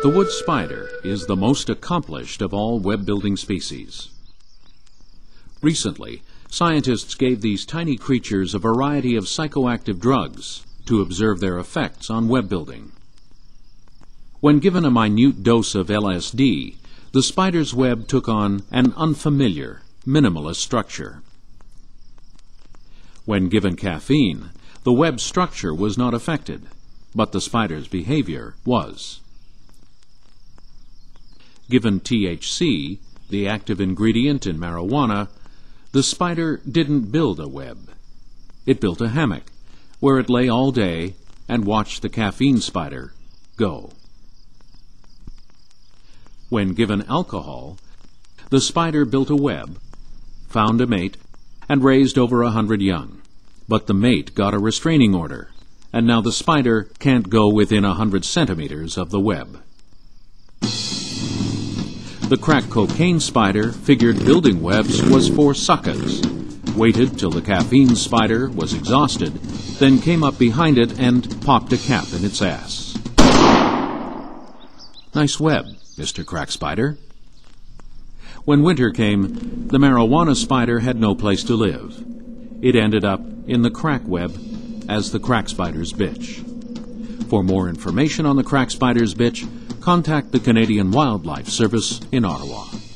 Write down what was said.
The wood spider is the most accomplished of all web building species. Recently, scientists gave these tiny creatures a variety of psychoactive drugs to observe their effects on web building. When given a minute dose of LSD, the spider's web took on an unfamiliar, minimalist structure. When given caffeine, the web structure was not affected, but the spider's behavior was. Given THC, the active ingredient in marijuana, the spider didn't build a web. It built a hammock, where it lay all day and watched the caffeine spider go. When given alcohol, the spider built a web, found a mate, and raised over a hundred young. But the mate got a restraining order, and now the spider can't go within a hundred centimeters of the web. The crack cocaine spider figured building webs was for suckers, waited till the caffeine spider was exhausted, then came up behind it and popped a cap in its ass. Nice web, Mr. Crack Spider. When winter came, the marijuana spider had no place to live. It ended up in the crack web as the crack spider's bitch. For more information on the crack spider's bitch, contact the Canadian Wildlife Service in Ottawa.